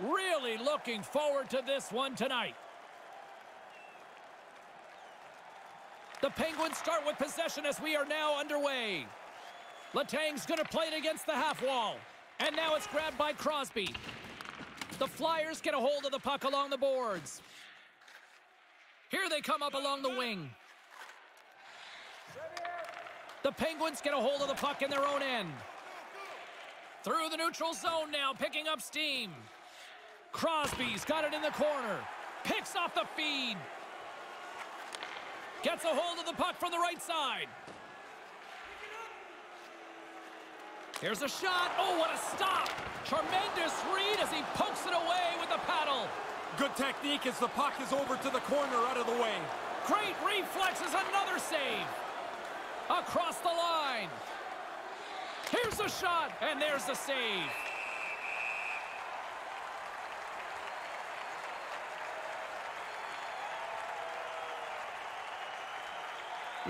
Really looking forward to this one tonight. The Penguins start with possession as we are now underway. Letang's going to play it against the half wall. And now it's grabbed by Crosby. The Flyers get a hold of the puck along the boards. Here they come up along the wing. The Penguins get a hold of the puck in their own end. Through the neutral zone now, picking up steam. Crosby's got it in the corner. Picks off the feed. Gets a hold of the puck from the right side. Here's a shot. Oh, what a stop. Tremendous read as he pokes it away with the paddle. Good technique as the puck is over to the corner out of the way. Great reflexes, another save. Across the line. Here's a shot, and there's the save.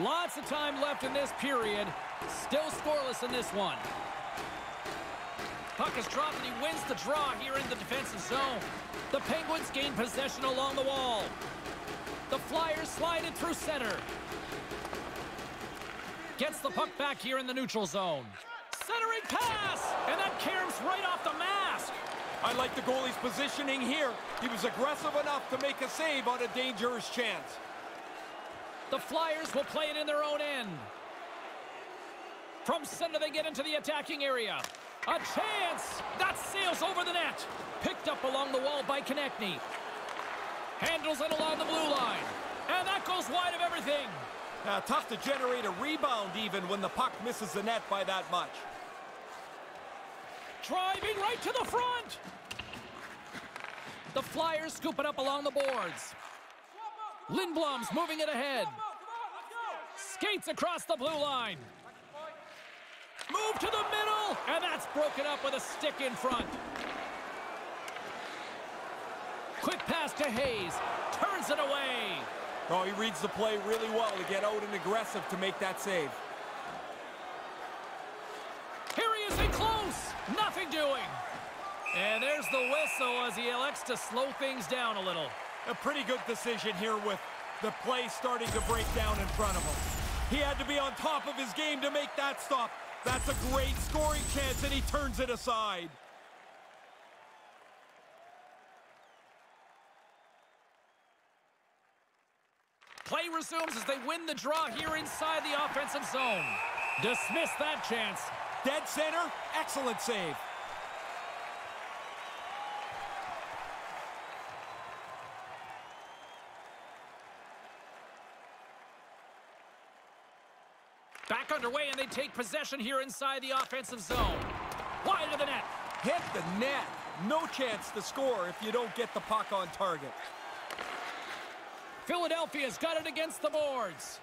Lots of time left in this period. Still scoreless in this one. Puck is dropped and he wins the draw here in the defensive zone. The Penguins gain possession along the wall. The Flyers slide it through center. Gets the puck back here in the neutral zone. Centering pass! And that caroms right off the mask. I like the goalie's positioning here. He was aggressive enough to make a save on a dangerous chance. The Flyers will play it in their own end. From center, they get into the attacking area. A chance! That sails over the net. Picked up along the wall by Konecny. Handles it along the blue line. And that goes wide of everything. Uh, tough to generate a rebound even when the puck misses the net by that much. Driving right to the front. The Flyers scoop it up along the boards. Lindblom's moving it ahead. Skates across the blue line. Move to the middle, and that's broken up with a stick in front. Quick pass to Hayes. Turns it away. Oh, he reads the play really well to get out and aggressive to make that save. Here he is in close. Nothing doing. And there's the whistle as he elects to slow things down a little. A pretty good decision here with the play starting to break down in front of him. He had to be on top of his game to make that stop. That's a great scoring chance, and he turns it aside. Play resumes as they win the draw here inside the offensive zone. Dismiss that chance. Dead center, excellent save. Underway, and they take possession here inside the offensive zone. Wide of the net. Hit the net. No chance to score if you don't get the puck on target. Philadelphia's got it against the boards.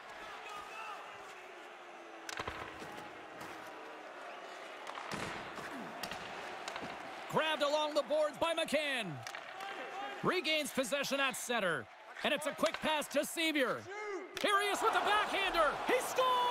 Grabbed along the boards by McCann. Regains possession at center. And it's a quick pass to Sevier. Here he is with the backhander. He scores!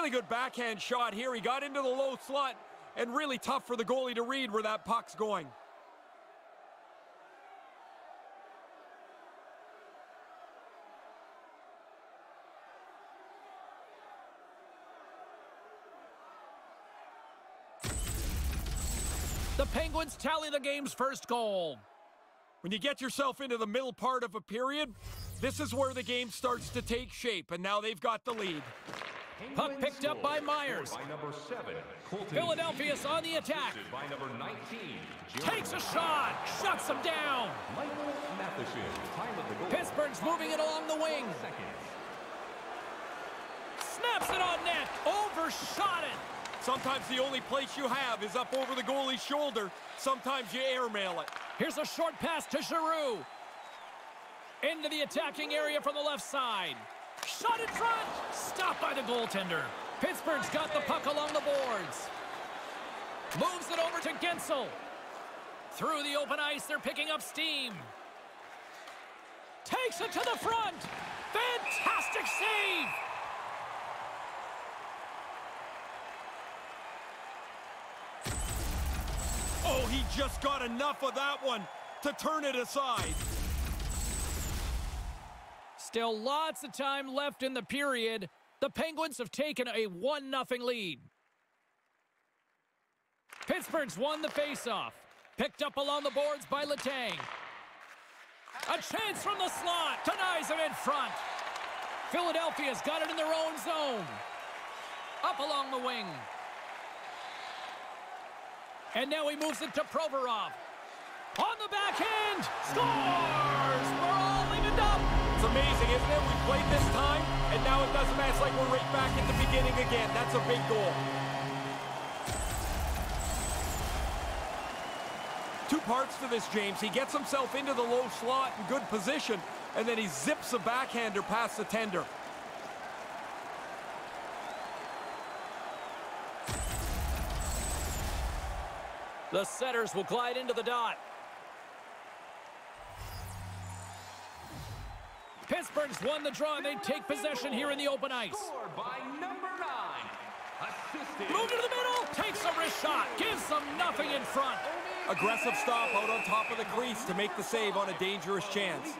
Really good backhand shot here. He got into the low slot and really tough for the goalie to read where that puck's going. The Penguins tally the game's first goal. When you get yourself into the middle part of a period, this is where the game starts to take shape, and now they've got the lead. Puck picked up by Myers. By number seven, Philadelphia's on the attack. By number 19, Takes a shot. Shuts him down. Time of the goal. Pittsburgh's moving it along the wing. Snaps it on net. Overshot it. Sometimes the only place you have is up over the goalie's shoulder. Sometimes you airmail it. Here's a short pass to Giroux. Into the attacking area from the left side. Shot in front. Stopped by the goaltender. Pittsburgh's got the puck along the boards. Moves it over to Guentzel. Through the open ice, they're picking up steam. Takes it to the front. Fantastic save! Oh, he just got enough of that one to turn it aside. Still lots of time left in the period. The Penguins have taken a 1-0 lead. Pittsburgh's won the faceoff. Picked up along the boards by Letang. A chance from the slot. Denies it in front. Philadelphia's got it in their own zone. Up along the wing. And now he moves it to Provorov. On the backhand. Scores! We're all evened up. It's amazing, isn't it? We played this time, and now it doesn't matter. It's like we're right back at the beginning again. That's a big goal. Two parts to this, James. He gets himself into the low slot in good position, and then he zips a backhander past the tender. The setters will glide into the dot. Pittsburgh's won the draw, and they take possession here in the open ice. Scored by number nine. Assisted. Move to the middle, takes a wrist shot, gives them nothing in front. Aggressive stop out on top of the crease to make the save on a dangerous chance.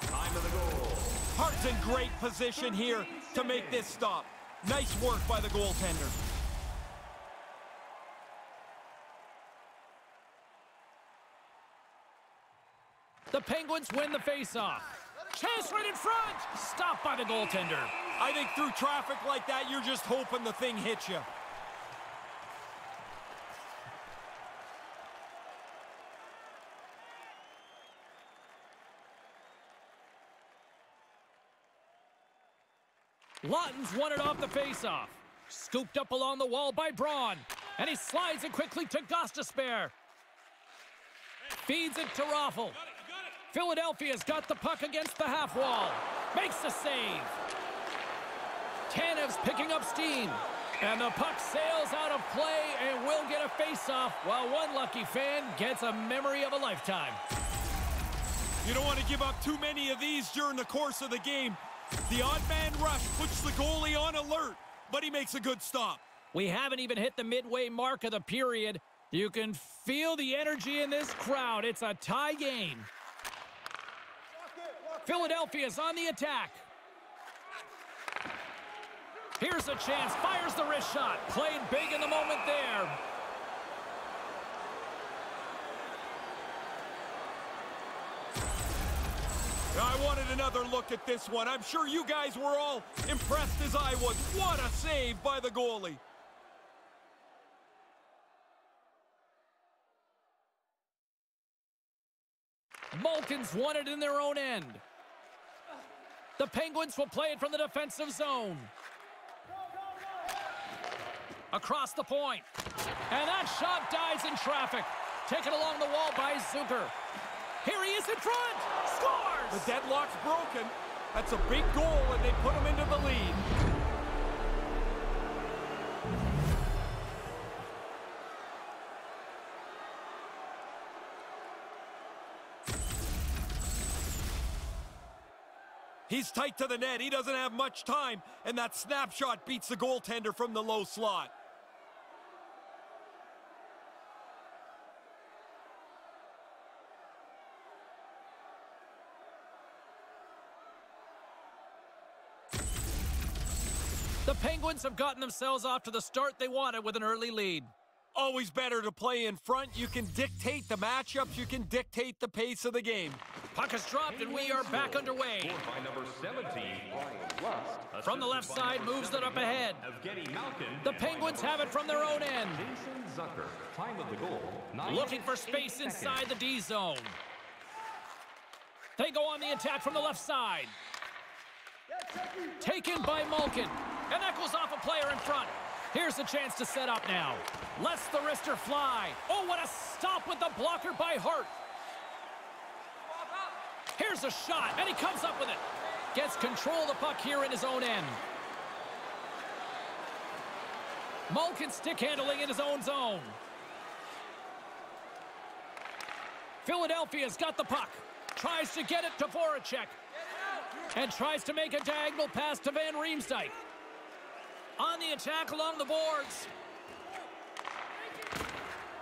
Time of the goal. Hart's in great position here to make this stop. Nice work by the goaltender. The Penguins win the faceoff. Chance right in front, stopped by the goaltender. I think through traffic like that, you're just hoping the thing hits you. Laughton's won it off the faceoff. Scooped up along the wall by Braun. And he slides it quickly to Gostisbehere. Feeds it to Raffl. Philadelphia's got the puck against the half wall. Makes the save. Tanev's picking up steam. And the puck sails out of play and will get a faceoff while one lucky fan gets a memory of a lifetime. You don't want to give up too many of these during the course of the game. The odd man rush puts the goalie on alert, but he makes a good stop. We haven't even hit the midway mark of the period. You can feel the energy in this crowd. It's a tie game. Philadelphia's on the attack. Here's a chance. Fires the wrist shot. Played big in the moment there. I wanted another look at this one. I'm sure you guys were all impressed as I was. What a save by the goalie. Malkin's won it in their own end. The Penguins will play it from the defensive zone. Across the point. And that shot dies in traffic. Taken along the wall by Zucker. Here he is in front. Scores! The deadlock's broken. That's a big goal, and they put him into the lead. He's tight to the net. He doesn't have much time, and that snapshot beats the goaltender from the low slot. The Penguins have gotten themselves off to the start they wanted with an early lead. Always better to play in front. You can dictate the matchups. You can dictate the pace of the game. Puck is dropped and we are back underway. By number 17. From the left side, moves it up ahead. The Penguins have it from their own end. Zucker. Time of the goal. Looking for space inside the D zone. They go on the attack from the left side. Taken by Malkin. And that goes off a player in front. Here's a chance to set up now. Lets the wrister fly. Oh, what a stop with the blocker by Hart. Here's a shot, and he comes up with it. Gets control of the puck here in his own end. Malkin stick handling in his own zone. Philadelphia's got the puck. Tries to get it to Voracek. And tries to make a diagonal pass to Van Riemsdyk. On the attack along the boards.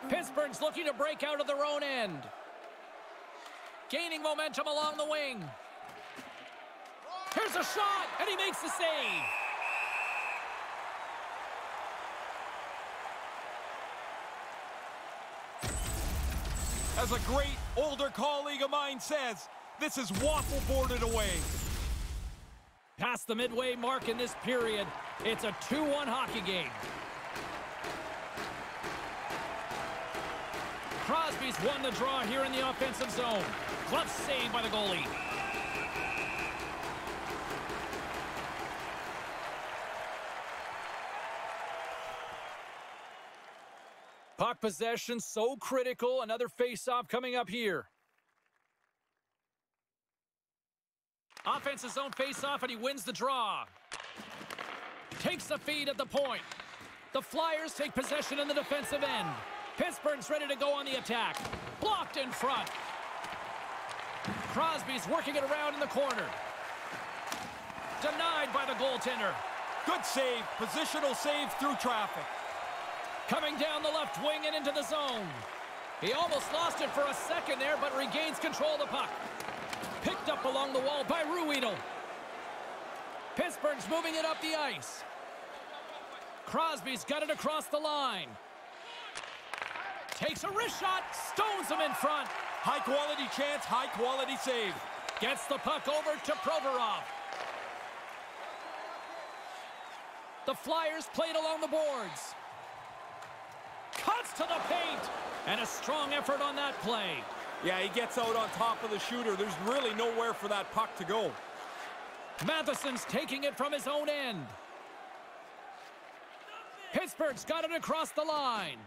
Pittsburgh's looking to break out of their own end. Gaining momentum along the wing. Here's a shot, and he makes the save. As a great older colleague of mine says, this is waffle boarded away. Past the midway mark in this period, it's a 2-1 hockey game. Crosby's won the draw here in the offensive zone. Glove saved by the goalie. Puck possession so critical. Another face-off coming up here. Offensive zone face-off, and he wins the draw. Takes the feed at the point. The Flyers take possession in the defensive end. Pittsburgh's ready to go on the attack. Blocked in front. Crosby's working it around in the corner. Denied by the goaltender. Good save, positional save through traffic. Coming down the left wing and into the zone. He almost lost it for a second there, but regains control of the puck. Picked up along the wall by Ruhwedel. Pittsburgh's moving it up the ice. Crosby's got it across the line. Takes a wrist shot, stones him in front. High quality chance, high quality save. Gets the puck over to Provorov. The Flyers played along the boards. Cuts to the paint. And a strong effort on that play. Yeah, he gets out on top of the shooter. There's really nowhere for that puck to go. Matheson's taking it from his own end. Pittsburgh's got it across the line.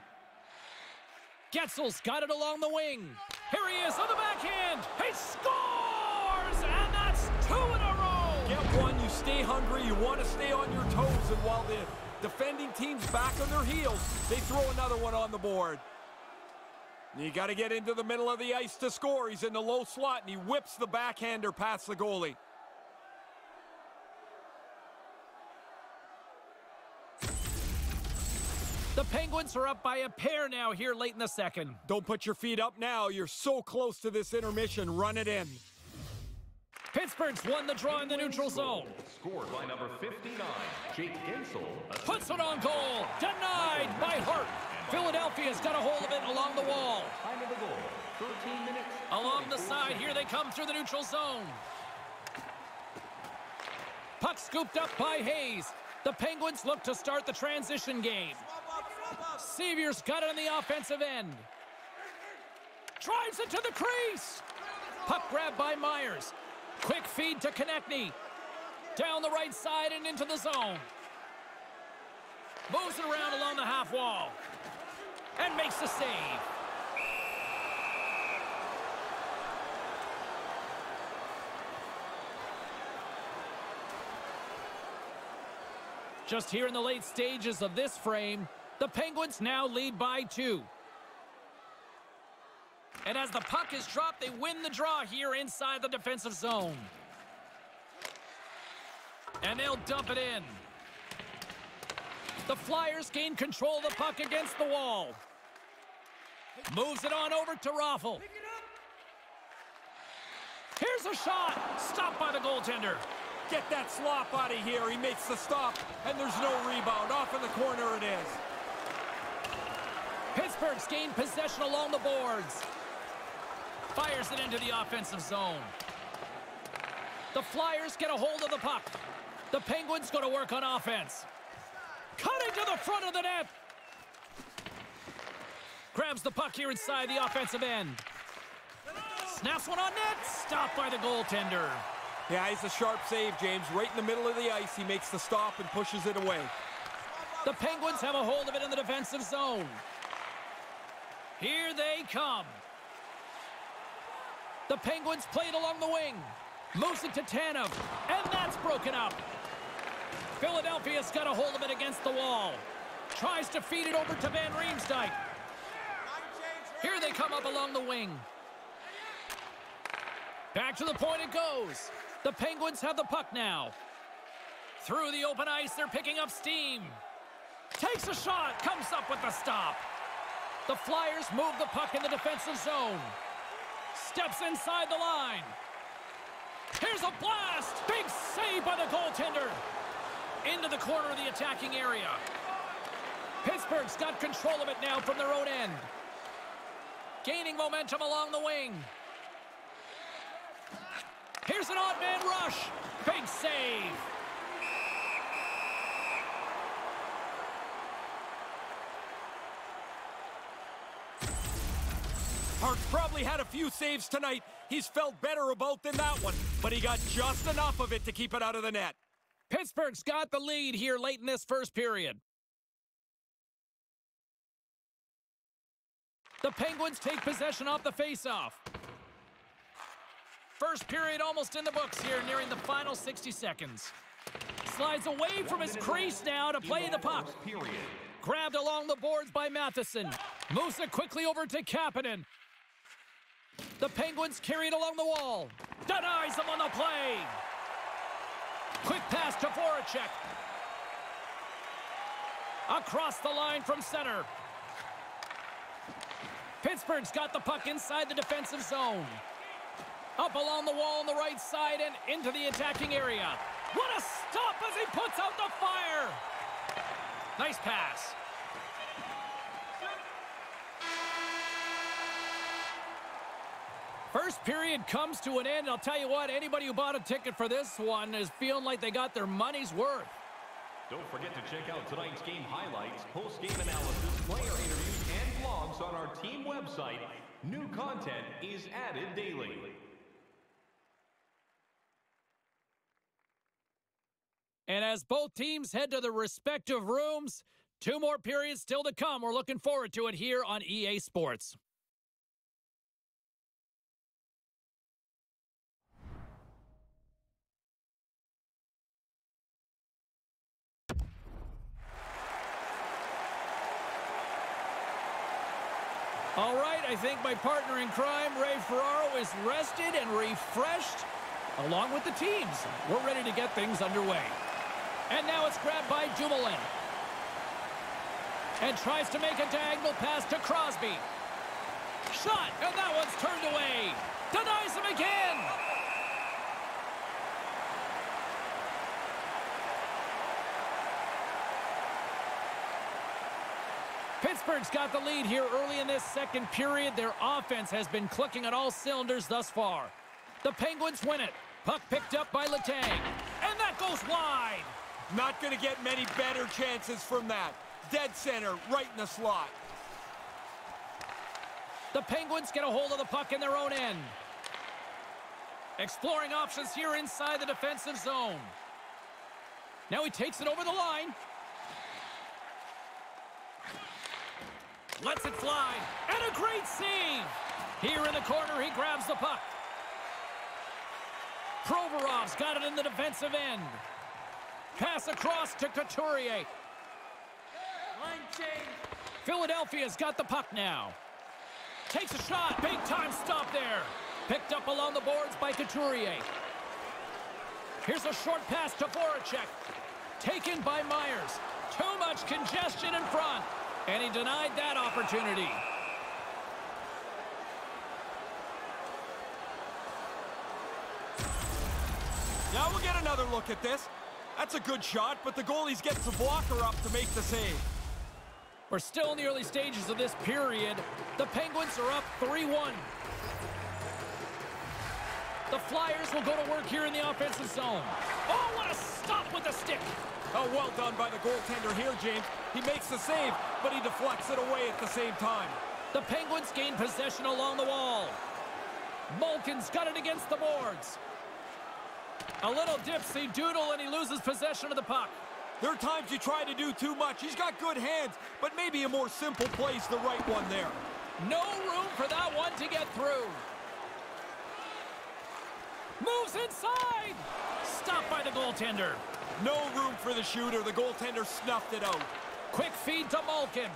Guentzel's got it along the wing. Here he is on the backhand. He scores! And that's two in a row! Get one, you stay hungry, you want to stay on your toes, and while the defending team's back on their heels, they throw another one on the board. You got to get into the middle of the ice to score. He's in the low slot, and he whips the backhander past the goalie. The Penguins are up by a pair now here late in the second. Don't put your feet up now. You're so close to this intermission. Run it in. Pittsburgh's won the draw in the neutral zone. Scored by number 59, Jake Guentzel. Puts it on goal. Denied by Hart. Philadelphia's got a hold of it along the wall. Time of the goal, 13 minutes. Along the side, here they come through the neutral zone. Puck scooped up by Hayes. The Penguins look to start the transition game. Seavier's got it on the offensive end. Drives it to the crease. Puck grabbed by Myers. Quick feed to Konecny. Down the right side and into the zone. Moves it around along the half wall. And makes the save. Just here in the late stages of this frame, the Penguins now lead by two. And as the puck is dropped, they win the draw here inside the defensive zone. And they'll dump it in. The Flyers gain control of the puck against the wall. Moves it on over to Raffl. Here's a shot. Stopped by the goaltender. Get that slop out of here. He makes the stop, and there's no rebound. Off in the corner it is. Pittsburgh's gained possession along the boards. Fires it into the offensive zone. The Flyers get a hold of the puck. The Penguins go to work on offense. Cutting to the front of the net. Grabs the puck here inside the offensive end. Snaps one on net. Stopped by the goaltender. Yeah, he's a sharp save, James. Right in the middle of the ice, he makes the stop and pushes it away. The Penguins have a hold of it in the defensive zone. Here they come. The Penguins played along the wing. Moves it to Tanev, and that's broken up. Philadelphia's got a hold of it against the wall. Tries to feed it over to Van Riemsdyk. Here they come up along the wing. Back to the point it goes. The Penguins have the puck now. Through the open ice, they're picking up steam. Takes a shot, comes up with the stop. The Flyers move the puck in the defensive zone. Steps inside the line. Here's a blast! Big save by the goaltender. Into the corner of the attacking area. Pittsburgh's got control of it now from their own end. Gaining momentum along the wing. Here's an odd man rush. Big save. Hart's probably had a few saves tonight he's felt better about than that one, but he got just enough of it to keep it out of the net. Pittsburgh's got the lead here late in this first period. The Penguins take possession off the faceoff. First period almost in the books here, nearing the final 60 seconds. Slides away from his crease now to play the puck. Grabbed along the boards by Matheson. Moves it quickly over to Kapanen. The Penguins carry it along the wall. Denies him on the play. Quick pass to Voracek. Across the line from center. Pittsburgh's got the puck inside the defensive zone. Up along the wall on the right side and into the attacking area. What a stop as he puts out the fire! Nice pass. First period comes to an end. I'll tell you what, anybody who bought a ticket for this one is feeling like they got their money's worth. Don't forget to check out tonight's game highlights, post-game analysis, player interviews, and vlogs on our team website. New content is added daily. And as both teams head to their respective rooms, two more periods still to come. We're looking forward to it here on EA Sports. All right, I think my partner in crime, Ray Ferraro, is rested and refreshed, along with the teams. We're ready to get things underway. And now it's grabbed by Dumoulin. And tries to make a diagonal pass to Crosby. Shot, and that one's turned away. Denies him again. Pittsburgh's got the lead here early in this second period. Their offense has been clicking on all cylinders thus far. The Penguins win it. Puck picked up by Letang. And that goes wide. Not going to get many better chances from that. Dead center, right in the slot. The Penguins get a hold of the puck in their own end. Exploring options here inside the defensive zone. Now he takes it over the line. Lets it fly. And a great save. Here in the corner, he grabs the puck. Provorov's got it in the defensive end. Pass across to Couturier. Line change. Philadelphia's got the puck now. Takes a shot. Big time stop there. Picked up along the boards by Couturier. Here's a short pass to Voracek. Taken by Myers. Too much congestion in front. And he denied that opportunity. Now we'll get another look at this. That's a good shot, but the goalie's gets the blocker up to make the save. We're still in the early stages of this period. The Penguins are up 3-1. The Flyers will go to work here in the offensive zone. Oh, what a stop with the stick. Oh, well done by the goaltender here, James. He makes the save, but he deflects it away at the same time. The Penguins gain possession along the wall. Malkin's got it against the boards. A little dipsy doodle, and he loses possession of the puck. There are times you try to do too much. He's got good hands, but maybe a more simple play is the right one there. No room for that one to get through. Moves inside. Stopped by the goaltender. No room for the shooter. The goaltender snuffed it out. Quick feed to Malkin.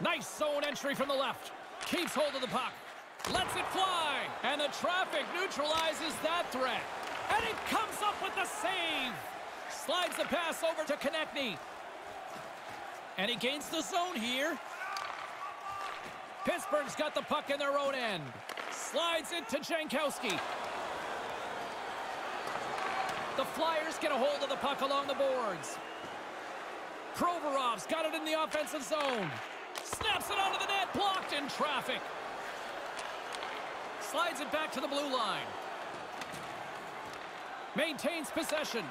Nice zone entry from the left. Keeps hold of the puck. Lets it fly. And the traffic neutralizes that threat. And it comes up with the save. Slides the pass over to Konecny. And he gains the zone here. Pittsburgh's got the puck in their own end. Slides it to Jankowski. The Flyers get a hold of the puck along the boards. Provorov's got it in the offensive zone. Snaps it onto the net, blocked in traffic. Slides it back to the blue line. Maintains possession.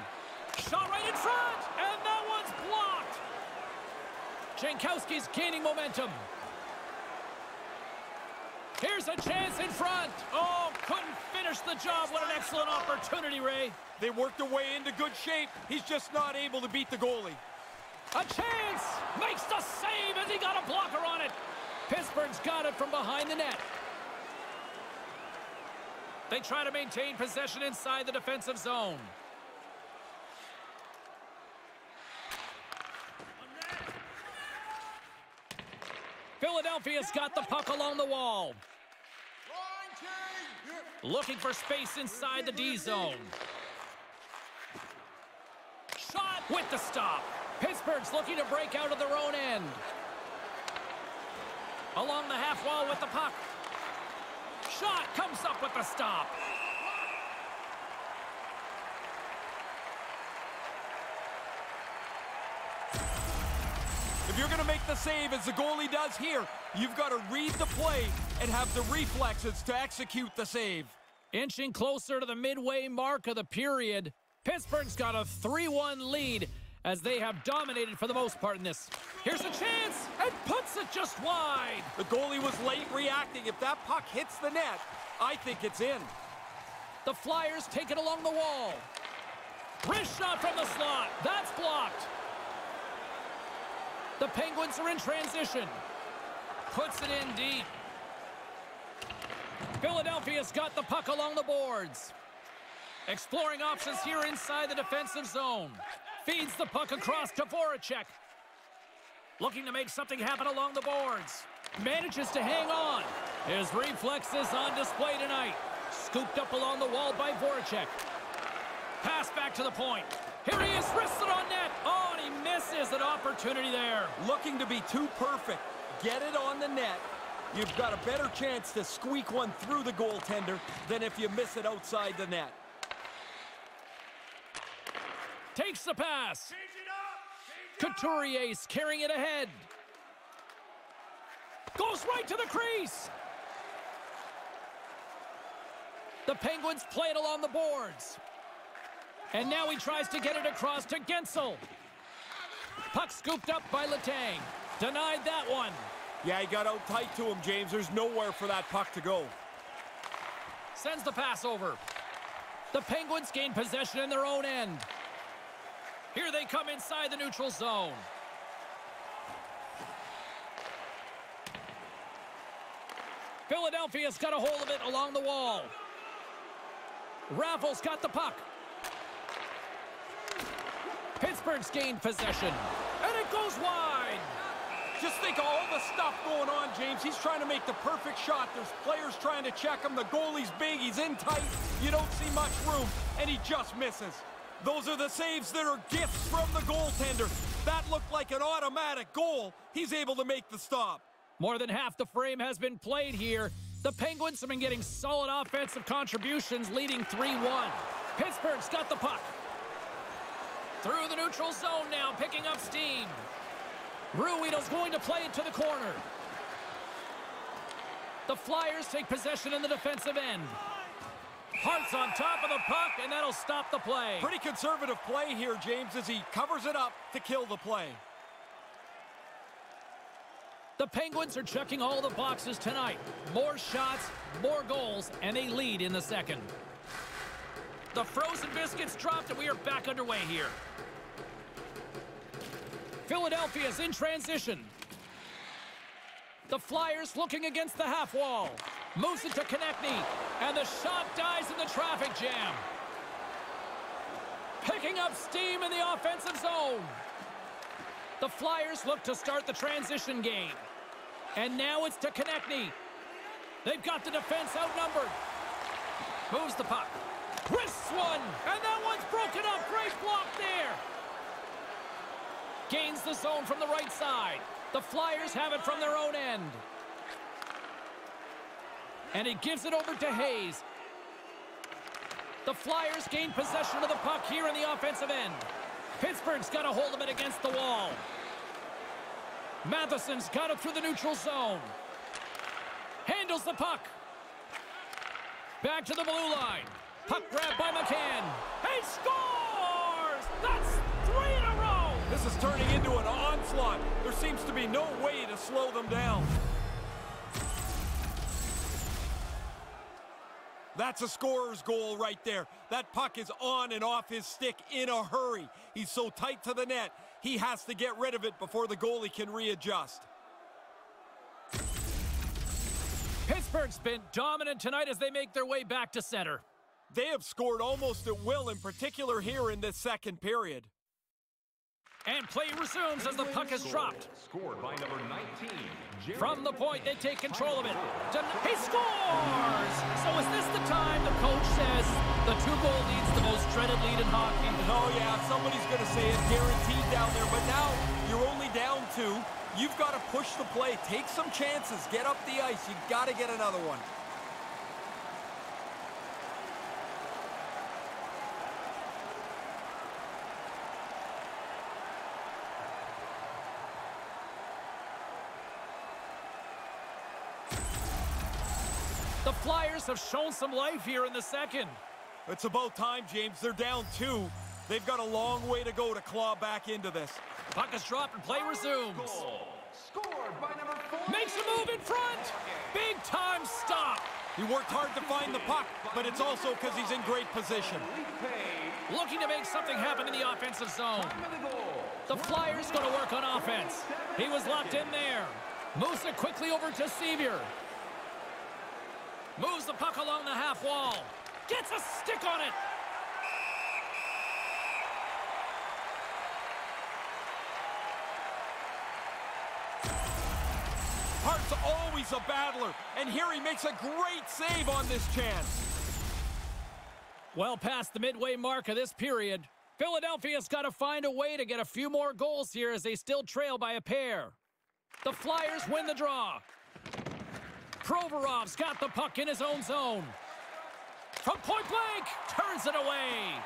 Shot right in front, and that one's blocked. Jankowski's gaining momentum. Here's a chance in front. Oh, couldn't finish the job. What an excellent opportunity, Ray. They worked their way into good shape. He's just not able to beat the goalie. A chance! Makes the save as he got a blocker on it. Pittsburgh's got it from behind the net. They try to maintain possession inside the defensive zone. Philadelphia's got the puck along the wall. Looking for space inside the D zone. With the stop. Pittsburgh's looking to break out of their own end. Along the half wall with the puck. Shot comes up with the stop. If you're going to make the save as the goalie does here, you've got to read the play and have the reflexes to execute the save. Inching closer to the midway mark of the period, Pittsburgh's got a 3-1 lead as they have dominated for the most part in this. Here's a chance, and puts it just wide. The goalie was late reacting. If that puck hits the net, I think it's in. The Flyers take it along the wall. Wrist shot from the slot. That's blocked. The Penguins are in transition. Puts it in deep. Philadelphia's got the puck along the boards. Exploring options here inside the defensive zone. Feeds the puck across to Voracek. Looking to make something happen along the boards. Manages to hang on. His reflexes on display tonight. Scooped up along the wall by Voracek. Pass back to the point. Here he is, wristed on net. Oh, and he misses an opportunity there. Looking to be too perfect. Get it on the net. You've got a better chance to squeak one through the goaltender than if you miss it outside the net. Takes the pass. Couturier's carrying it ahead. Goes right to the crease. The Penguins play it along the boards. And now he tries to get it across to Guentzel. Puck scooped up by Letang. Denied that one. Yeah, he got out tight to him, James. There's nowhere for that puck to go. Sends the pass over. The Penguins gain possession in their own end. Here they come inside the neutral zone. Philadelphia's got a hold of it along the wall. Raffl's got the puck. Pittsburgh's gained possession. And it goes wide. Just think of all the stuff going on, James. He's trying to make the perfect shot. There's players trying to check him. The goalie's big. He's in tight. You don't see much room, and he just misses. Those are the saves that are gifts from the goaltender. That looked like an automatic goal. He's able to make the stop. More than half the frame has been played here. The Penguins have been getting solid offensive contributions, leading 3-1. Pittsburgh's got the puck. Through the neutral zone now, picking up steam. Ruhwedel's going to play it to the corner. The Flyers take possession in the defensive end. Hart's on top of the puck, and that'll stop the play. Pretty conservative play here, James, as he covers it up to kill the play. The Penguins are checking all the boxes tonight. More shots, more goals, and they lead in the second. The frozen biscuits dropped, and we are back underway here. Philadelphia's in transition. The Flyers looking against the half wall. Moves it to Konecny, and the shot dies in the traffic jam. Picking up steam in the offensive zone. The Flyers look to start the transition game. And now it's to Konecny. They've got the defense outnumbered. Moves the puck. Wrists one, and that one's broken up. Great block there. Gains the zone from the right side. The Flyers have it from their own end. And he gives it over to Hayes. The Flyers gain possession of the puck here in the offensive end. Pittsburgh's got a hold of it against the wall. Matheson's got it through the neutral zone. Handles the puck. Back to the blue line. Puck grab by McCann. He scores! That's three in a row! This is turning into an onslaught. There seems to be no way to slow them down. That's a scorer's goal right there. That puck is on and off his stick in a hurry. He's so tight to the net, he has to get rid of it before the goalie can readjust. Pittsburgh's been dominant tonight as they make their way back to center. They have scored almost at will, in particular here in this second period. And play resumes as the puck is dropped. Scored by number 19, From the point, they take control of it. He scores! So is this the time the coach says the two-goal lead's the most dreaded lead in hockey? Oh, yeah, somebody's going to say it's guaranteed down there, but now you're only down two. You've got to push the play, take some chances, get up the ice. You've got to get another one. Flyers have shown some life here in the second. It's about time, James. They're down two. They've got a long way to go to claw back into this. Puck is dropped and play resumes. Goal. Scored by number 4. Makes a move in front. Big time stop. He worked hard to find the puck, but it's also because he's in great position. Looking to make something happen in the offensive zone. The Flyers going to work on offense. He was locked in there. Moves it quickly over to Sevier. Moves the puck along the half wall. Gets a stick on it. Hart's always a battler, and here he makes a great save on this chance. Well past the midway mark of this period, Philadelphia's got to find a way to get a few more goals here as they still trail by a pair. The Flyers win the draw. Provorov's got the puck in his own zone. From point blank, turns it away.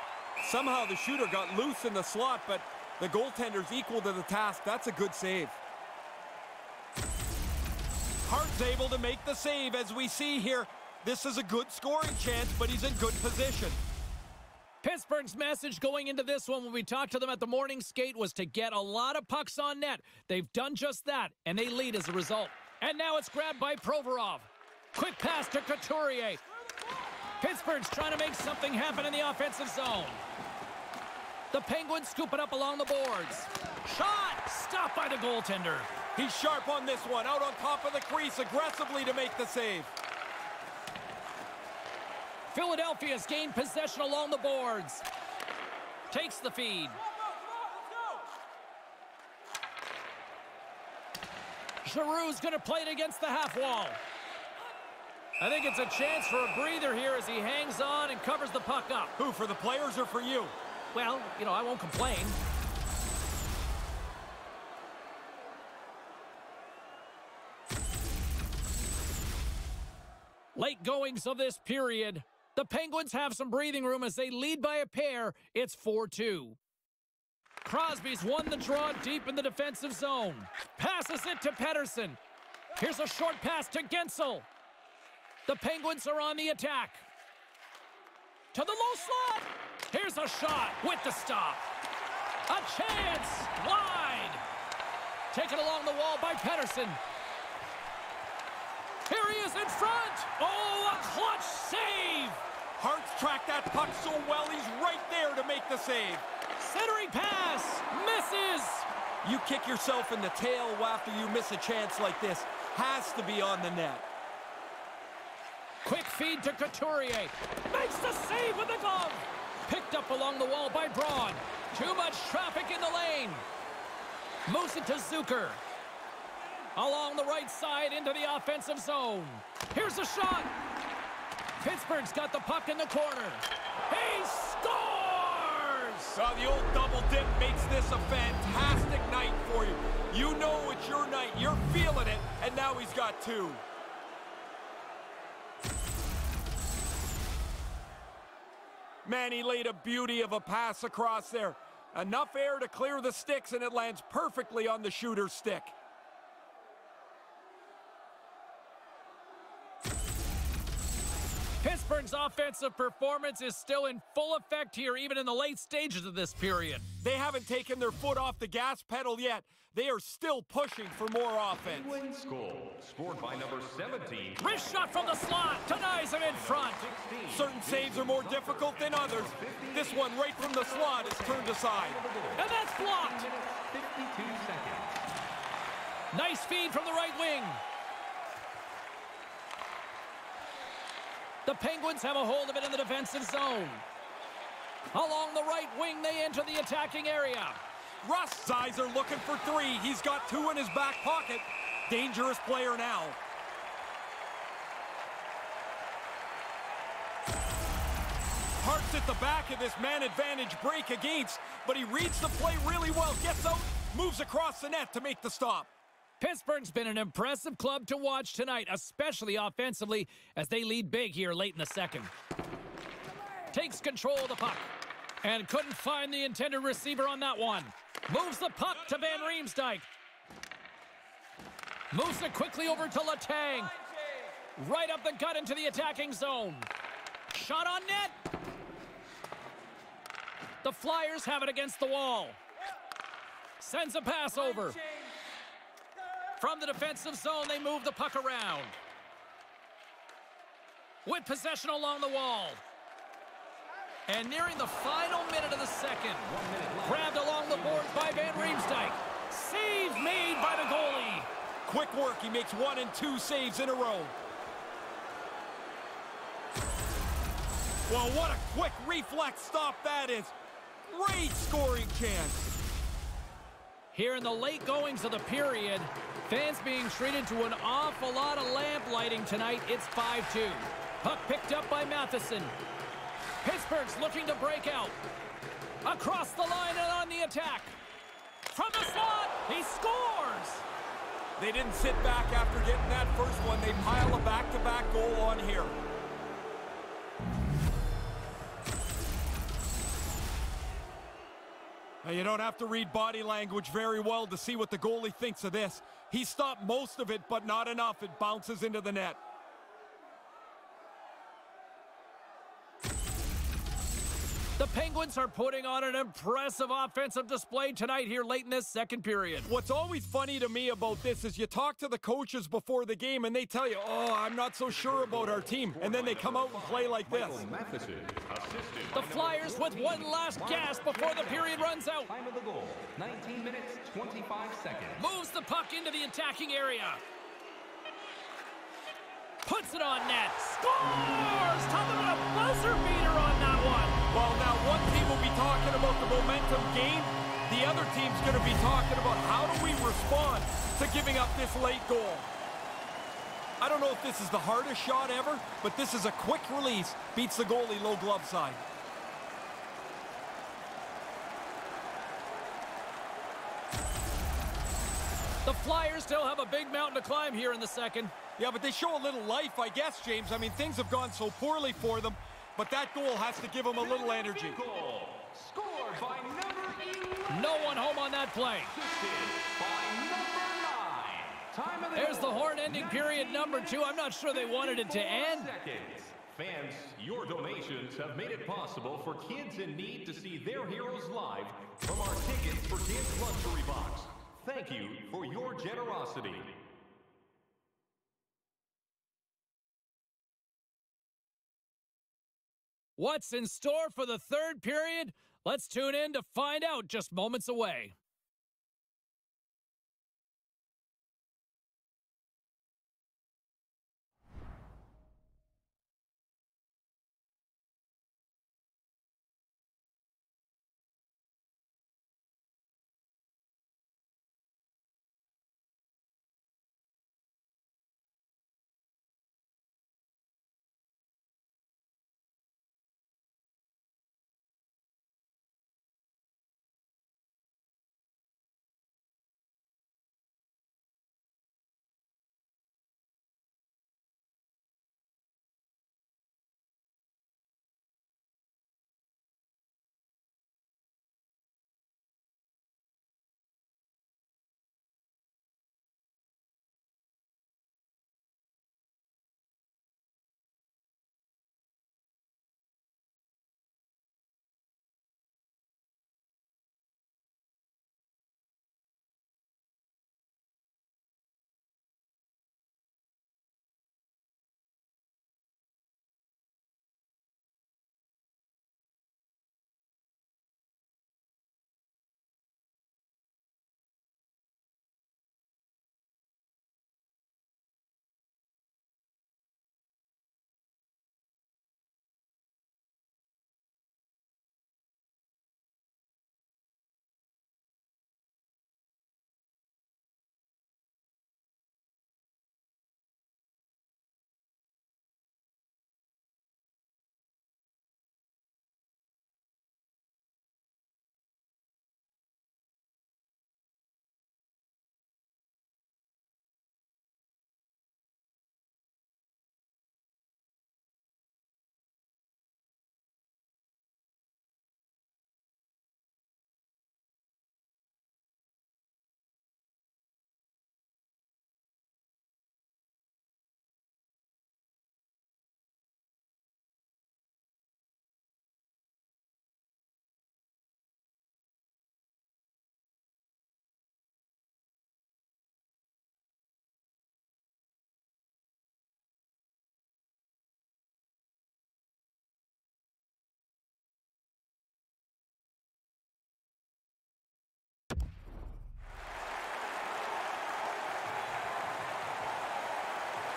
Somehow the shooter got loose in the slot, but the goaltender's equal to the task. That's a good save. Hart's able to make the save as we see here. This is a good scoring chance, but he's in good position. Pittsburgh's message going into this one when we talked to them at the morning skate was to get a lot of pucks on net. They've done just that, and they lead as a result. And now it's grabbed by Provorov. Quick pass to Couturier. Pittsburgh's trying to make something happen in the offensive zone. The Penguins scoop it up along the boards. Shot! Stopped by the goaltender. He's sharp on this one, out on top of the crease aggressively to make the save. Philadelphia's gained possession along the boards. Takes the feed. Giroux's going to play it against the half wall. I think it's a chance for a breather here as he hangs on and covers the puck up. Who, for the players or for you? Well, you know, I won't complain. Late goings of this period. The Penguins have some breathing room as they lead by a pair. It's 4-2. Crosby's won the draw deep in the defensive zone. Passes it to Pettersson. Here's a short pass to Guentzel. The Penguins are on the attack. To the low slot. Here's a shot with the stop. A chance. Wide. Taken along the wall by Pettersson. Here he is in front. Oh, a clutch save. Hart's tracked that puck so well, he's right there to make the save. Centering pass. Misses. You kick yourself in the tail after you miss a chance like this. Has to be on the net. Quick feed to Couturier. Makes the save with the glove. Picked up along the wall by Braun. Too much traffic in the lane. Moves it to Zucker. Along the right side into the offensive zone. Here's a shot. Pittsburgh's got the puck in the corner. He scores! Uh, the old double dip makes this a fantastic night for you. You know it's your night. You're feeling it, and now he's got two. Man, he laid a beauty of a pass across there. Enough air to clear the sticks, and it lands perfectly on the shooter's stick. Pittsburgh's offensive performance is still in full effect here, even in the late stages of this period. They haven't taken their foot off the gas pedal yet. They are still pushing for more offense. Penguins goal, scored by number 17. Wrist shot from the slot, denies him in front. Certain saves are more difficult than others. This one right from the slot is turned aside. And that's blocked. 52 seconds. Nice feed from the right wing. The Penguins have a hold of it in the defensive zone. Along the right wing, they enter the attacking area. Russ Sizer looking for three. He's got two in his back pocket. Dangerous player now. Hart's at the back of this man advantage break against, but he reads the play really well, gets out, moves across the net to make the stop. Pittsburgh's been an impressive club to watch tonight, especially offensively, as they lead big here late in the second. Takes control of the puck. And couldn't find the intended receiver on that one. Moves the puck to Van Riemsdyk. Moves it quickly over to Letang. Right up the gut into the attacking zone. Shot on net. The Flyers have it against the wall. Sends a pass over. From the defensive zone, they move the puck around. With possession along the wall. And nearing the final minute of the second. Grabbed along the boards by Van Riemsdyk. Save made by the goalie. Quick work, he makes one and two saves in a row. Well, what a quick reflex stop that is. Great scoring chance. Here in the late goings of the period, fans being treated to an awful lot of lamp lighting tonight. It's 5-2. Puck picked up by Matheson. Pittsburgh's looking to break out. Across the line and on the attack. From the slot, he scores! They didn't sit back after getting that first one. They pile a back-to-back -back goal on here. Now, you don't have to read body language very well to see what the goalie thinks of this. He stopped most of it, but not enough. It bounces into the net. The Penguins are putting on an impressive offensive display tonight here late in this second period. What's always funny to me about this is you talk to the coaches before the game and they tell you, oh, I'm not so sure about our team. And then they come out and play like this. The Flyers with one last gasp before the period runs out. Time of the goal, 19 minutes, 25 seconds. Moves the puck into the attacking area. Puts it on net. Scores! Talking about a buzzer beater on that one. Well, now one team will be talking about the momentum gain. The other team's going to be talking about how do we respond to giving up this late goal. I don't know if this is the hardest shot ever, but this is a quick release. Beats the goalie low glove side. The Flyers still have a big mountain to climb here in the second. Yeah, but they show a little life, I guess, James. I mean, things have gone so poorly for them, but that goal has to give them a little energy. Goal, scored by number 11. No one home on that play. Time of the There's the goal, horn ending period number two. I'm not sure they wanted it to end. Seconds. Fans, your donations have made it possible for kids in need to see their heroes live from our Tickets for Kids luxury box. Thank you for your generosity. What's in store for the third period? Let's tune in to find out just moments away.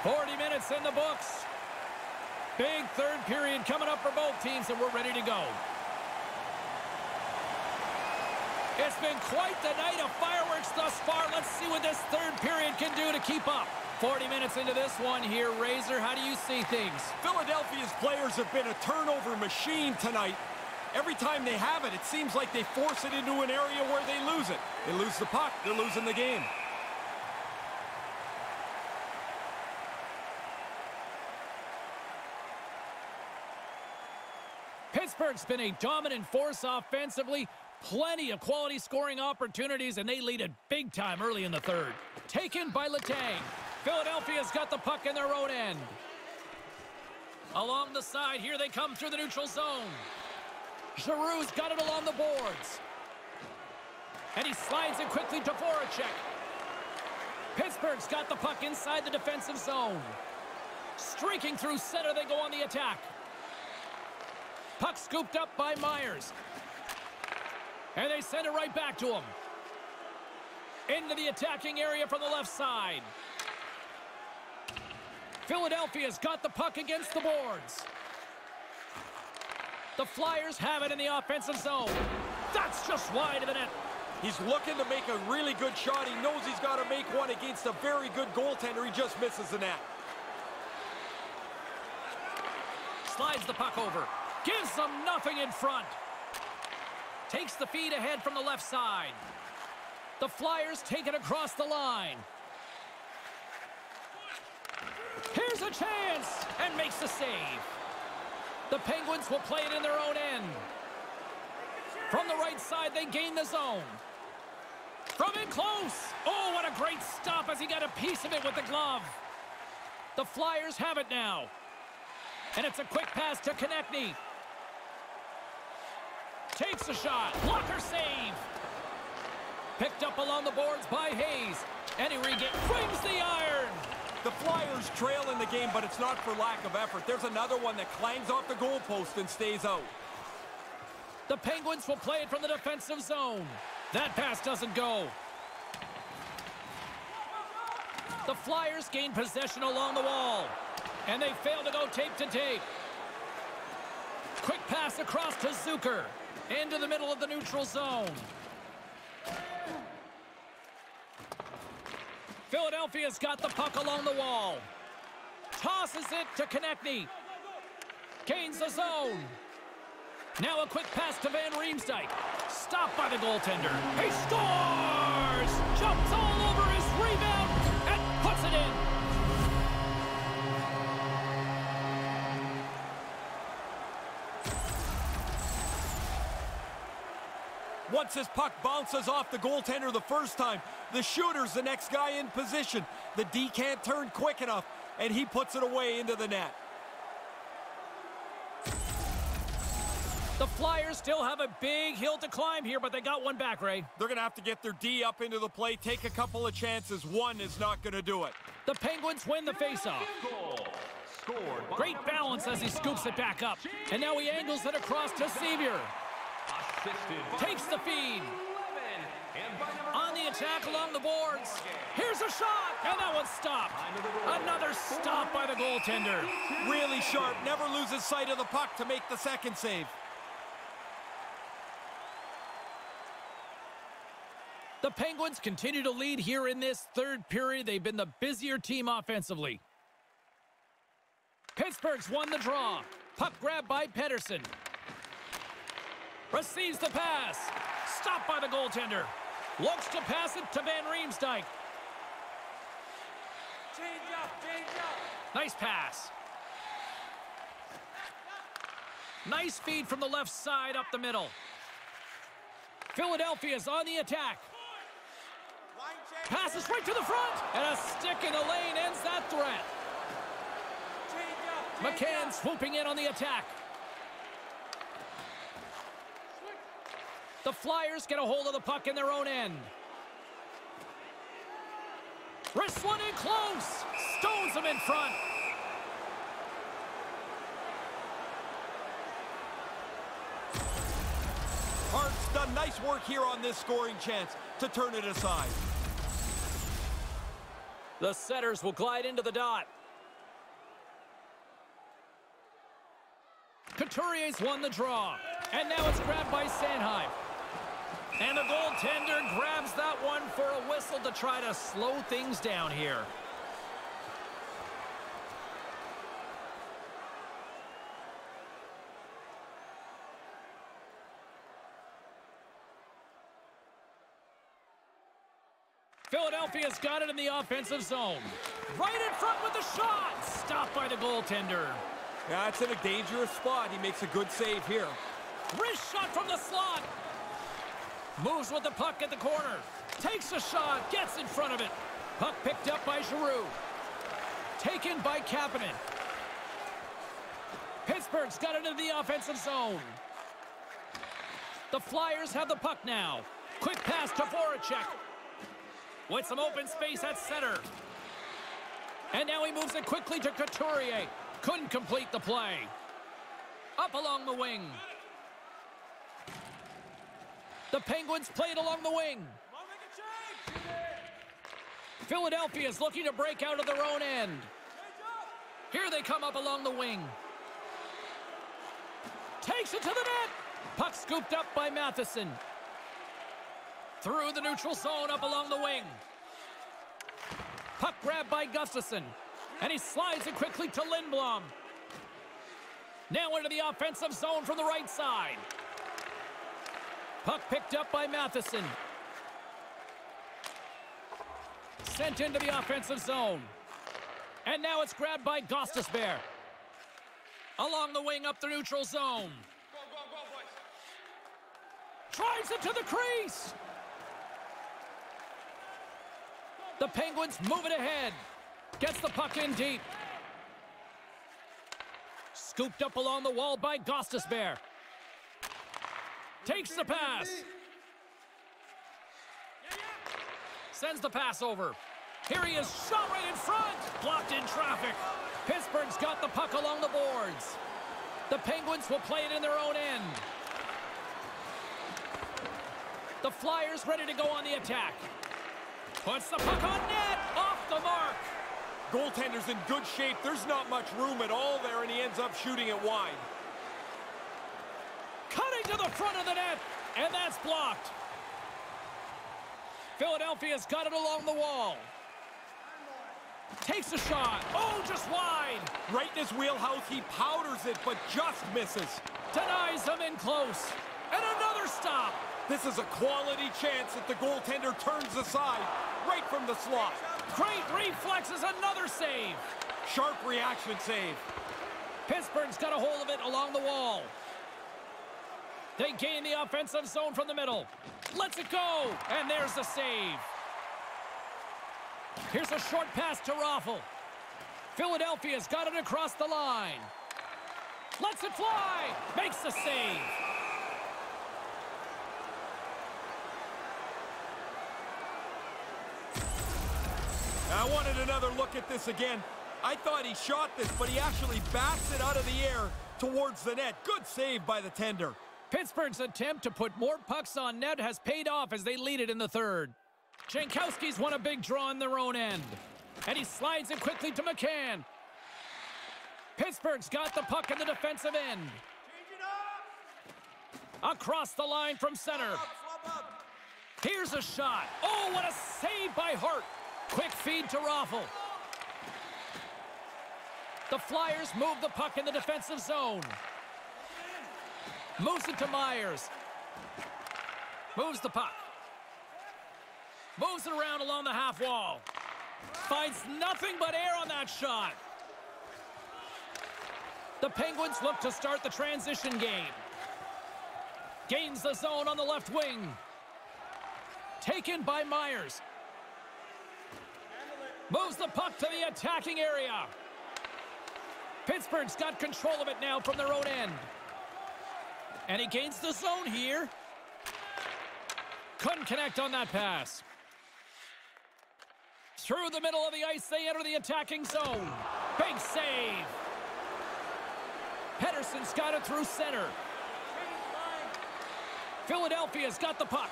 40 minutes in the books. Big third period coming up for both teams, and we're ready to go. It's been quite the night of fireworks thus far. Let's see what this third period can do to keep up. 40 minutes into this one here, Razor, how do you see things? Philadelphia's players have been a turnover machine tonight. Every time they have it, it seems like they force it into an area where they lose it. They lose the puck, they're losing the game. Pittsburgh's been a dominant force offensively. Plenty of quality scoring opportunities, and they lead it big time early in the third. Taken by Letang. Philadelphia's got the puck in their own end. Along the side, here they come through the neutral zone. Giroux's got it along the boards. And he slides it quickly to Voracek. Pittsburgh's got the puck inside the defensive zone. Streaking through center, they go on the attack. Puck scooped up by Myers. And they send it right back to him. Into the attacking area from the left side. Philadelphia's got the puck against the boards. The Flyers have it in the offensive zone. That's just wide of the net. He's looking to make a really good shot. He knows he's got to make one against a very good goaltender. He just misses the net. Slides the puck over. Gives them nothing in front. Takes the feed ahead from the left side. The Flyers take it across the line. Here's a chance and makes the save. The Penguins will play it in their own end. From the right side, they gain the zone. From in close. Oh, what a great stop as he got a piece of it with the glove. The Flyers have it now. And it's a quick pass to Konecny. Takes a shot. Blocker save. Picked up along the boards by Hayes. And he. Brings the iron. The Flyers trail in the game, but it's not for lack of effort. There's another one that clangs off the goalpost and stays out. The Penguins will play it from the defensive zone. That pass doesn't go. The Flyers gain possession along the wall. And they fail to go tape to tape. Quick pass across to Zucker. Into the middle of the neutral zone. Philadelphia's got the puck along the wall. Tosses it to Konecny. Gains the zone. Now a quick pass to Van Riemsdyk. Stopped by the goaltender. He scores! Jumps all Once his puck bounces off the goaltender the first time, the shooter's the next guy in position. The D can't turn quick enough, and he puts it away into the net. The Flyers still have a big hill to climb here, but they got one back, Ray. They're going to have to get their D up into the play, take a couple of chances. One is not going to do it. The Penguins win the faceoff. Great balance as he scoops it back up. And now he angles it across to Sceviour. Takes the feed. On the attack along the boards. Here's a shot, and that one's stopped. Another stop by the goaltender. Really sharp, never loses sight of the puck to make the second save. The Penguins continue to lead here in this third period. They've been the busier team offensively. Pittsburgh's won the draw. Puck grab by Pettersson. Receives the pass. Stopped by the goaltender. Looks to pass it to Van Riemsdyk. Change up, change up. Nice pass. Nice feed from the left side up the middle. Philadelphia's on the attack. Passes right to the front. And a stick in the lane ends that threat. Change up, change McCann swooping in on the attack. The Flyers get a hold of the puck in their own end. Wrists one in close. Stones him in front. Hart's done nice work here on this scoring chance to turn it aside. The setters will glide into the dot. Couturier's won the draw. And now it's grabbed by Sanheim. And the goaltender grabs that one for a whistle to try to slow things down here. Philadelphia's got it in the offensive zone. Right in front with the shot. Stopped by the goaltender. That's in a dangerous spot. He makes a good save here. Wrist shot from the slot. Moves with the puck at the corner. Takes a shot. Gets in front of it. Puck picked up by Giroux. Taken by Kapanen. Pittsburgh's got it into the offensive zone. The Flyers have the puck now. Quick pass to Voracek. With some open space at center. And now he moves it quickly to Couturier. Couldn't complete the play. Up along the wing. The Penguins played along the wing. Philadelphia is looking to break out of their own end. Here they come up along the wing. Takes it to the net. Puck scooped up by Matheson. Through the neutral zone up along the wing. Puck grabbed by Gustafsson. And he slides it quickly to Lindblom. Now into the offensive zone from the right side. Puck picked up by Matheson. Sent into the offensive zone. And now it's grabbed by Gostisbehere. Along the wing up the neutral zone. Drives it to the crease. The Penguins move it ahead. Gets the puck in deep. Scooped up along the wall by Gostisbehere. Takes the pass. Sends the pass over. Here he is, shot right in front. Blocked in traffic. Pittsburgh's got the puck along the boards. The Penguins will play it in their own end. The Flyers ready to go on the attack. Puts the puck on net. Off the mark. Goaltender's in good shape. There's not much room at all there, and he ends up shooting it wide. To the front of the net, and that's blocked. Philadelphia's got it along the wall. Takes a shot. Oh, just wide. Right in his wheelhouse, he powders it, but just misses. Denies him in close. And another stop. This is a quality chance that the goaltender turns aside right from the slot. Great reflexes, another save. Sharp reaction save. Pittsburgh's got a hold of it along the wall. They gain the offensive zone from the middle. Let's it go, and there's the save. Here's a short pass to Raffl. Philadelphia's got it across the line. Lets it fly, makes the save. I wanted another look at this again. I thought he shot this, but he actually bats it out of the air towards the net. Good save by the tender. Pittsburgh's attempt to put more pucks on net has paid off as they lead it in the third. Jankowski's won a big draw in their own end. And he slides it quickly to McCann. Pittsburgh's got the puck in the defensive end. Across the line from center. Here's a shot. Oh, what a save by Hart. Quick feed to Raffl. The Flyers move the puck in the defensive zone. Moves it to Myers. Moves the puck. Moves it around along the half wall. Finds nothing but air on that shot. The Penguins look to start the transition game. Gains the zone on the left wing. Taken by Myers. Moves the puck to the attacking area. Pittsburgh's got control of it now from their own end. And he gains the zone here. Couldn't connect on that pass. Through the middle of the ice, they enter the attacking zone. Big save. Pettersson's got it through center. Philadelphia's got the puck.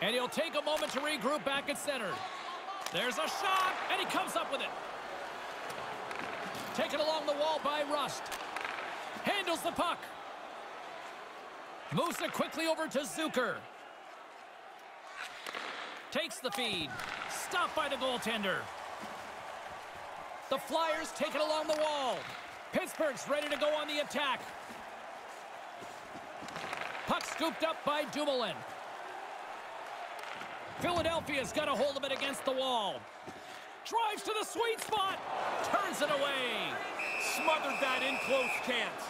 And he'll take a moment to regroup back at center. There's a shot, and he comes up with it. taken along the wall by Rust. Handles the puck. Moves it quickly over to Zucker. Takes the feed. Stopped by the goaltender. The Flyers take it along the wall. Pittsburgh's ready to go on the attack. Puck scooped up by Dumoulin. Philadelphia's got a hold of it against the wall. Drives to the sweet spot. Turns it away. Smothered that in close chance.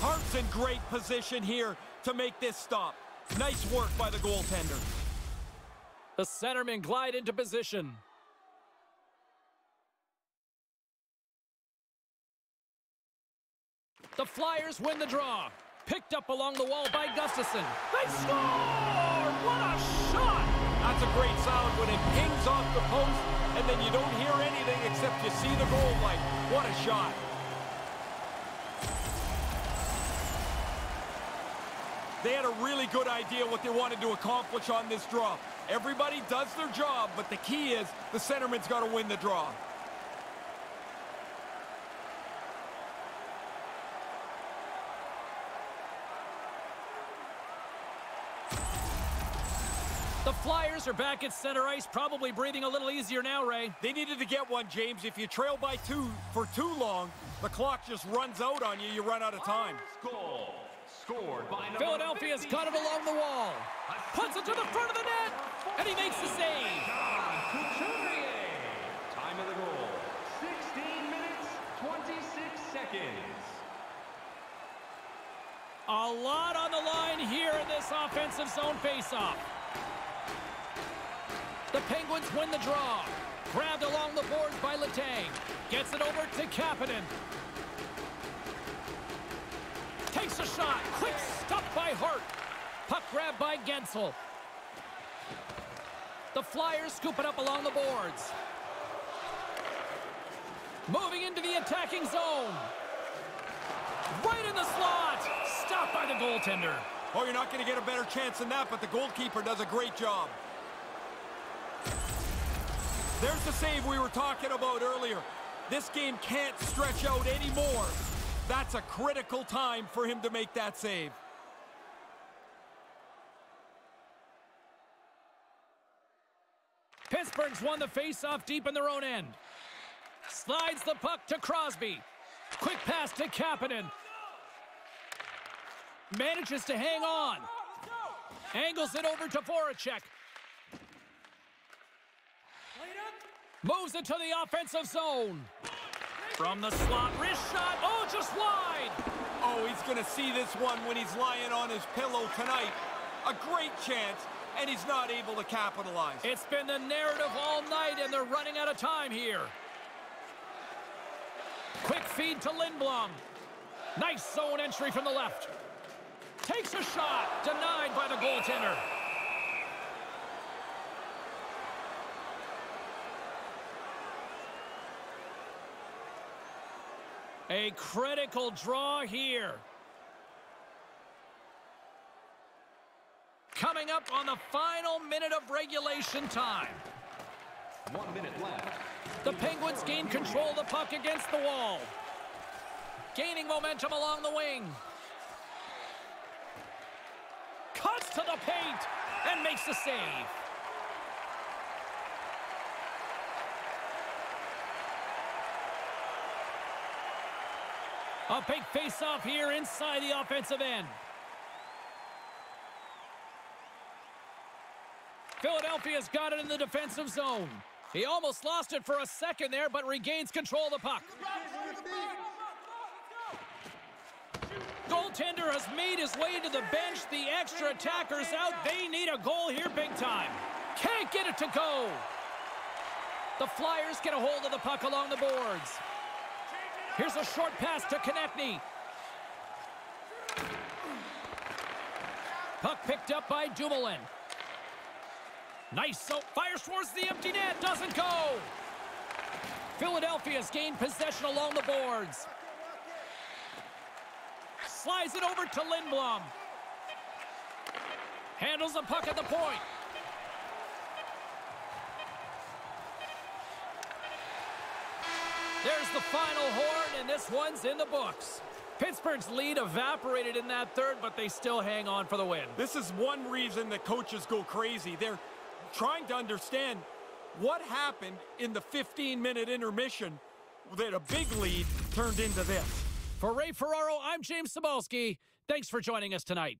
Hart's in great position here to make this stop. Nice work by the goaltender. The centermen glide into position. The Flyers win the draw. Picked up along the wall by Gustafsson. They score! What a! That's a great sound when it pings off the post and then you don't hear anything except you see the goal light. What a shot. They had a really good idea what they wanted to accomplish on this draw. Everybody does their job, but the key is the centerman's got to win the draw. The Flyers are back at center ice, probably breathing a little easier now, Ray. They needed to get one, James. If you trail by two for too long, the clock just runs out on you. You run out of time. Goal. Scored by number Philadelphia's 50. got it along the wall. Puts it to the front of the net, and he makes the save. Sean Couturier. Time of the goal. 16 minutes, 26 seconds. A lot on the line here in this offensive zone faceoff. The Penguins win the draw. Grabbed along the boards by Letang. Gets it over to Kapanen. Takes a shot. Quick stop by Hart. Puck grab by Guentzel. The Flyers scoop it up along the boards. Moving into the attacking zone. Right in the slot. Stopped by the goaltender. Oh, you're not going to get a better chance than that, but the goalkeeper does a great job. There's the save we were talking about earlier. This game can't stretch out anymore. That's a critical time for him to make that save. Pittsburgh's won the faceoff deep in their own end. Slides the puck to Crosby. Quick pass to Kapanen. Manages to hang on. Angles it over to Voracek. Moves it to the offensive zone. From the slot, wrist shot. Oh, just wide. Oh, he's going to see this one when he's lying on his pillow tonight. A great chance, and he's not able to capitalize. It's been the narrative all night, and they're running out of time here. Quick feed to Lindblom. Nice zone entry from the left. Takes a shot. Denied by the goaltender. A critical draw here. Coming up on the final minute of regulation time. One minute left. The Penguins gain control of the puck against the wall. Gaining momentum along the wing. Cuts to the paint and makes the save. A big face-off here inside the offensive end. Philadelphia's got it in the defensive zone. He almost lost it for a second there, but regains control of the puck. Goaltender has made his way to the bench. The extra attackers out. They need a goal here big time. Can't get it to go. The Flyers get a hold of the puck along the boards. Here's a short pass to Konecny. Puck picked up by Dumoulin. Nice so fires towards the empty net. Doesn't go. Philadelphia's gained possession along the boards. Slides it over to Lindblom. Handles the puck at the point. There's the final horn, and this one's in the books. Pittsburgh's lead evaporated in that third, but they still hang on for the win. This is one reason that coaches go crazy. They're trying to understand what happened in the 15-minute intermission that a big lead turned into this. For Ray Ferraro, I'm James Cybulski. Thanks for joining us tonight.